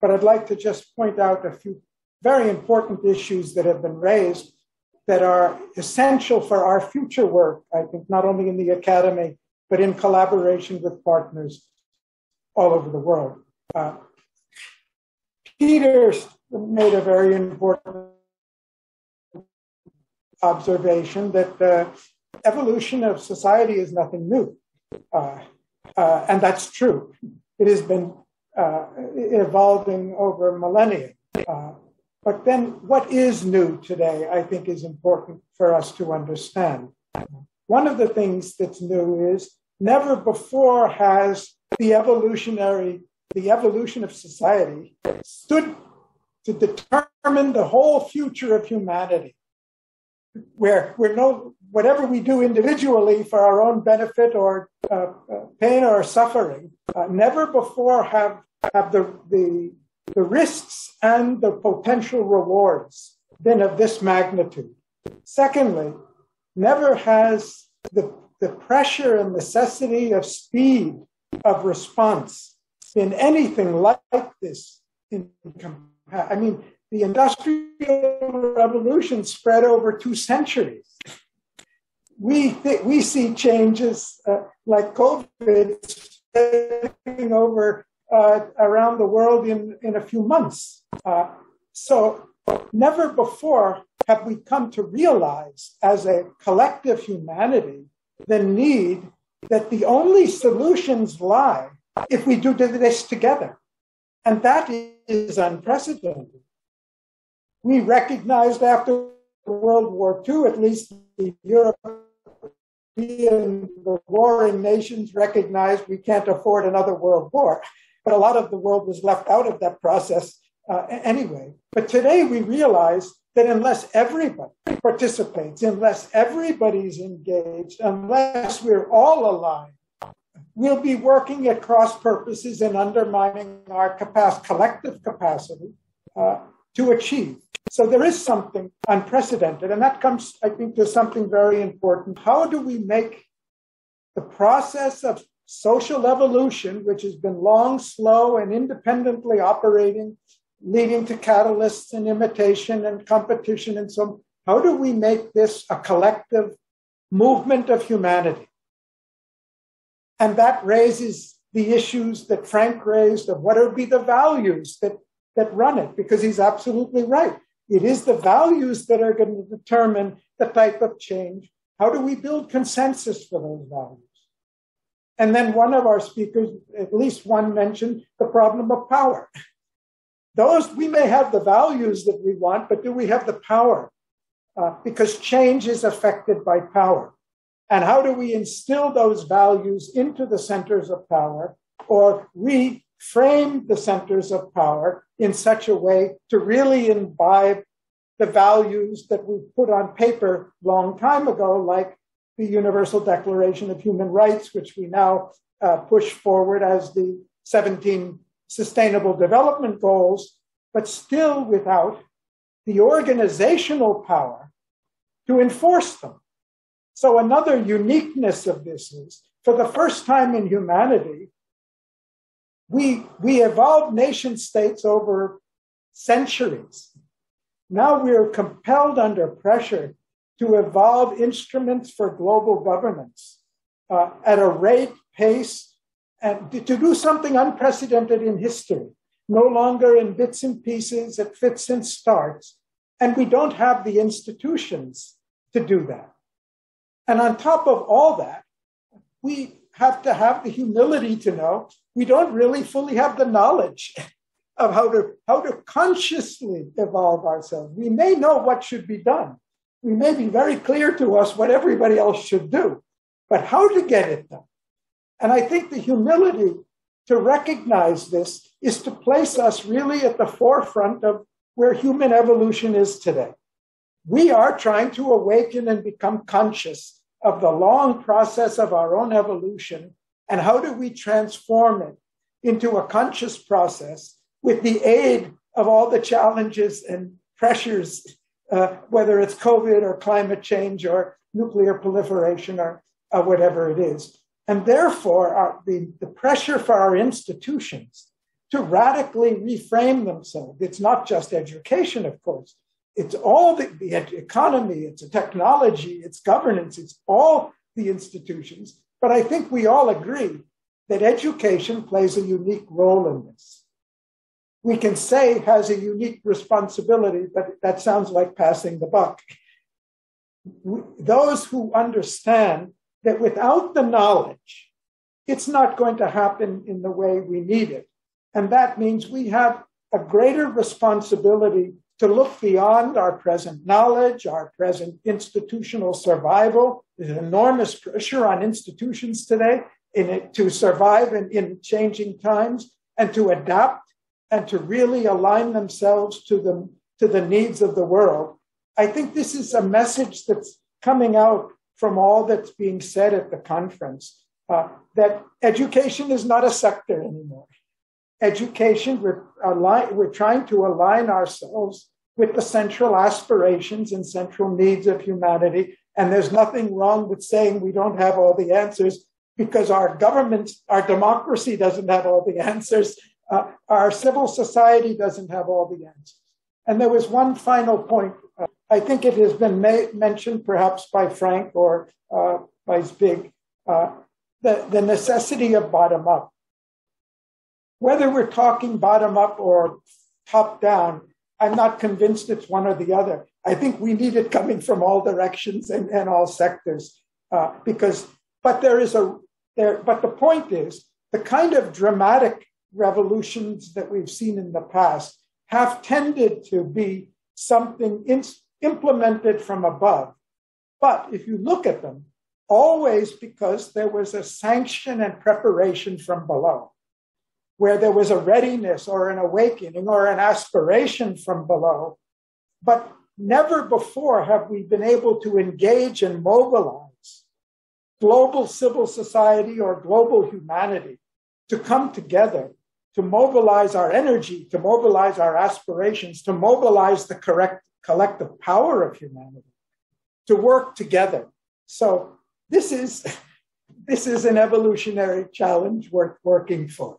but I'd like to just point out a few very important issues that have been raised that are essential for our future work, I think, not only in the academy, but in collaboration with partners all over the world. Uh, Peter made a very important observation that the evolution of society is nothing new. Uh, uh, and that's true. It has been uh, evolving over millennia. Uh, but then what is new today, I think, is important for us to understand. One of the things that's new is never before has the evolutionary, the evolution of society stood to determine the whole future of humanity. Where we're no, whatever we do individually for our own benefit or uh, uh, pain or suffering, uh, never before have, have the, the the risks and the potential rewards been of this magnitude. Secondly, never has the, the pressure and necessity of speed of response been anything like this. In, I mean, the Industrial Revolution spread over two centuries. We, th- we see changes uh, like COVID over uh, around the world in, in a few months. Uh, so never before have we come to realize as a collective humanity the need that the only solutions lie if we do this together. And that is unprecedented. We recognized after World War II, at least the European, the warring nations recognized we can't afford another world war but a lot of the world was left out of that process uh, anyway. But today we realize that unless everybody participates, unless everybody's engaged, unless we're all aligned, we'll be working at cross purposes and undermining our collective capacity uh, to achieve. So there is something unprecedented, and that comes, I think, to something very important. How do we make the process of social evolution, which has been long, slow, and independently operating, leading to catalysts and imitation and competition and so on. How do we make this a collective movement of humanity? And that raises the issues that Frank raised of what would be the values that, that run it, because he's absolutely right. It is the values that are going to determine the type of change. How do we build consensus for those values? And then one of our speakers, at least one mentioned the problem of power. Those, we may have the values that we want, but do we have the power? Uh, because change is affected by power. And how do we instill those values into the centers of power or reframe the centers of power in such a way to really imbibe the values that we put on paper long time ago, like the Universal Declaration of Human Rights, which we now uh, push forward as the 17 Sustainable Development Goals, but still without the organizational power to enforce them. So, another uniqueness of this is for the first time in humanity, we, we evolved nation states over centuries. Now we are compelled under pressure to evolve instruments for global governance uh, at a rate, pace, and to do something unprecedented in history, no longer in bits and pieces, it fits and starts. And we don't have the institutions to do that. And on top of all that, we have to have the humility to know we don't really fully have the knowledge of how to, how to consciously evolve ourselves. We may know what should be done, we may be very clear to us what everybody else should do, but how to get it done. And I think the humility to recognize this is to place us really at the forefront of where human evolution is today. We are trying to awaken and become conscious of the long process of our own evolution and how do we transform it into a conscious process with the aid of all the challenges and pressures uh, whether it's COVID or climate change or nuclear proliferation or, or whatever it is. And therefore, our, the, the pressure for our institutions to radically reframe themselves. It's not just education, of course. It's all the, the economy, it's technology, it's governance, it's all the institutions. But I think we all agree that education plays a unique role in this. We can say has a unique responsibility, but that sounds like passing the buck. Those who understand that without the knowledge, it's not going to happen in the way we need it. And that means we have a greater responsibility to look beyond our present knowledge, our present institutional survival. There's enormous pressure on institutions today in to survive in, in changing times and to adapt and to really align themselves to the, to the needs of the world. I think this is a message that's coming out from all that's being said at the conference uh, that education is not a sector anymore. Education, we're, align, we're trying to align ourselves with the central aspirations and central needs of humanity. And there's nothing wrong with saying we don't have all the answers because our government, our democracy doesn't have all the answers. Uh, our civil society doesn't have all the answers. And there was one final point. Uh, I think it has been ma- mentioned perhaps by Frank or uh, by Zbig, uh, the, the necessity of bottom up. Whether we're talking bottom up or top down, I'm not convinced it's one or the other. I think we need it coming from all directions and, and all sectors uh, because, but there is a, there, but the point is the kind of dramatic revolutions that we've seen in the past have tended to be something in, implemented from above. But if you look at them, always because there was a sanction and preparation from below where there was a readiness or an awakening or an aspiration from below. But never before have we been able to engage and mobilize global civil society or global humanity to come together, to mobilize our energy, to mobilize our aspirations, to mobilize the correct collective power of humanity, to work together. So this is this is an evolutionary challenge worth working for.